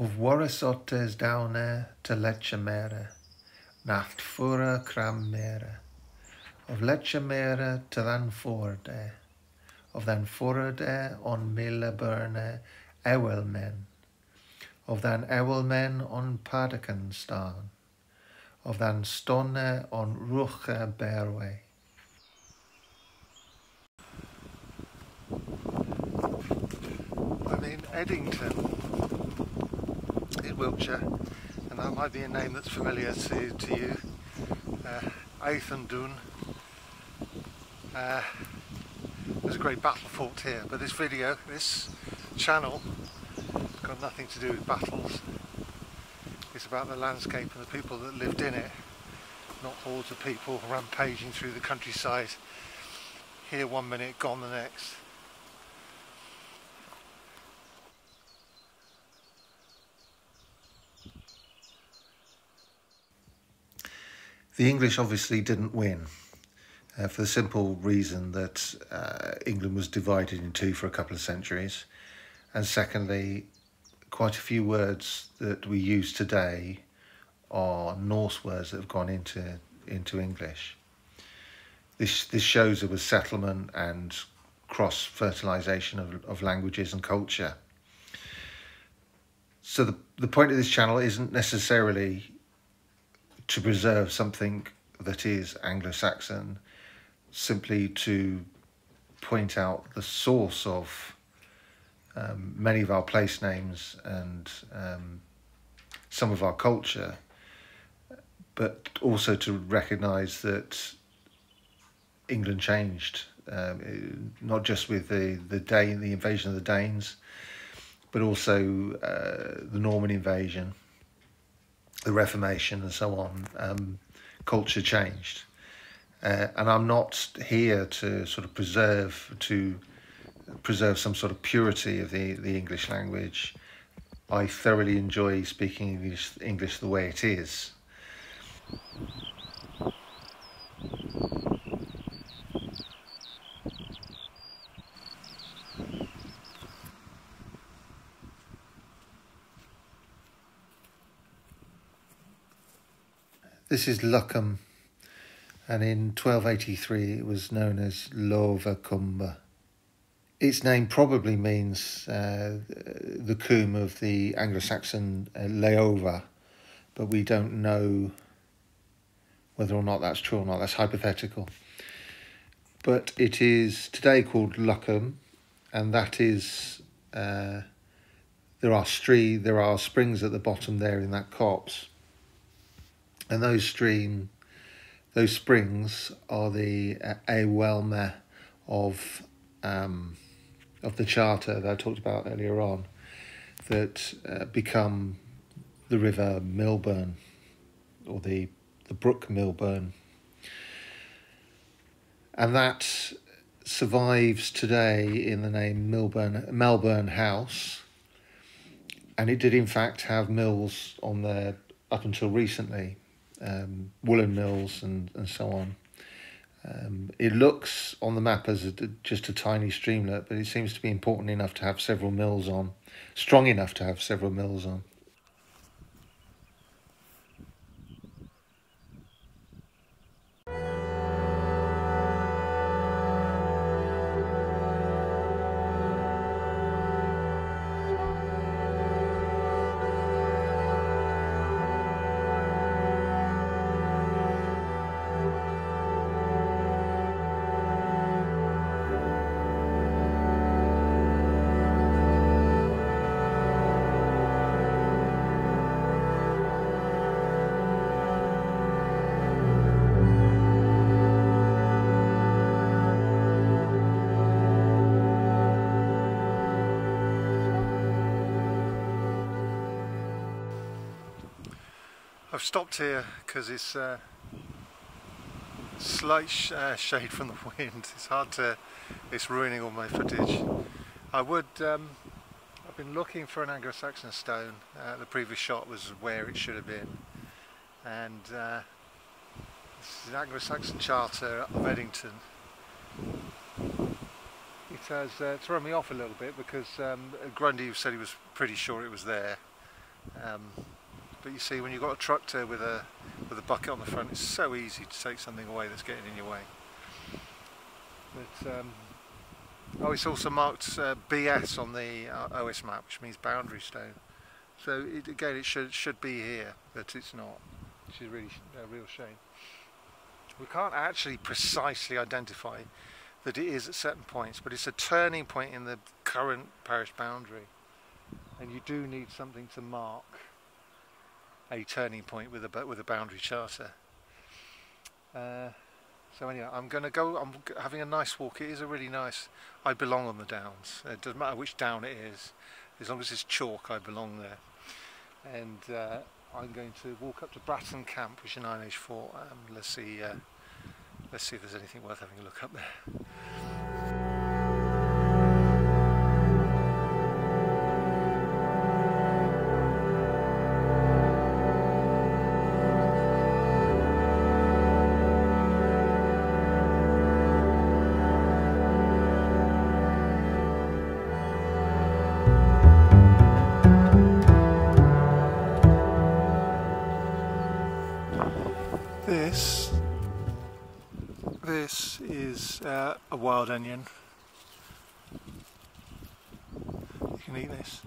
Of Warrasottes down to Lechemere, Nacht fura crammere. Of Lechemere to than forde, Of than forde on Milleburne Ewelmen, Of than Ewelmen on Padakan stan, Of than on Ruche Berway. I'm in Edington in Wiltshire and that might be a name that's familiar to, to you. Uh, Aethendun. Uh, there's a great battle fought here but this video, this channel has got nothing to do with battles. It's about the landscape and the people that lived in it not hordes of people rampaging through the countryside here one minute, gone the next. The English obviously didn't win uh, for the simple reason that uh, England was divided in two for a couple of centuries. And secondly, quite a few words that we use today are Norse words that have gone into, into English. This, this shows there was settlement and cross fertilization of, of languages and culture. So the, the point of this channel isn't necessarily to preserve something that is Anglo-Saxon, simply to point out the source of um, many of our place names and um, some of our culture, but also to recognise that England changed, um, not just with the the Dane, the invasion of the Danes, but also uh, the Norman invasion the Reformation and so on, um, culture changed. Uh, and I'm not here to sort of preserve to preserve some sort of purity of the, the English language. I thoroughly enjoy speaking English, English the way it is. This is Luccombe, and in 1283 it was known as Lovacumba. Its name probably means uh, the combe of the Anglo-Saxon uh, Leova, but we don't know whether or not that's true or not. That's hypothetical. But it is today called Luccombe, and that is uh, there are there are springs at the bottom there in that copse and those stream, those springs are the uh, Awelme of um, of the charter that I talked about earlier on, that uh, become the River Milburn, or the the Brook Milburn, and that survives today in the name Milburn Melbourne House, and it did in fact have mills on there up until recently um, woolen mills and, and so on. Um, it looks on the map as a, just a tiny streamlet, but it seems to be important enough to have several mills on, strong enough to have several mills on. I've stopped here because it's uh, slight sh uh, shade from the wind. It's hard to, it's ruining all my footage. I would, um, I've been looking for an Anglo-Saxon stone. Uh, the previous shot was where it should have been. And uh, this is an Anglo-Saxon charter of Edington. It has uh, thrown me off a little bit because um, Grundy said he was pretty sure it was there Um, but you see, when you've got a tractor with a with a bucket on the front, it's so easy to take something away that's getting in your way. But um, oh, it's also marked uh, BS on the uh, OS map, which means boundary stone. So it, again, it should should be here, but it's not, which is really a real shame. We can't actually precisely identify that it is at certain points, but it's a turning point in the current parish boundary, and you do need something to mark a turning point with a with a boundary charter. Uh, so anyway, I'm going to go. I'm having a nice walk. It is a really nice. I belong on the downs. It doesn't matter which down it is, as long as it's chalk, I belong there. And uh, I'm going to walk up to Bratton Camp, which is an Iron Age fort. Um, let's see. Uh, let's see if there's anything worth having a look up there. This this is uh, a wild onion. You can eat this.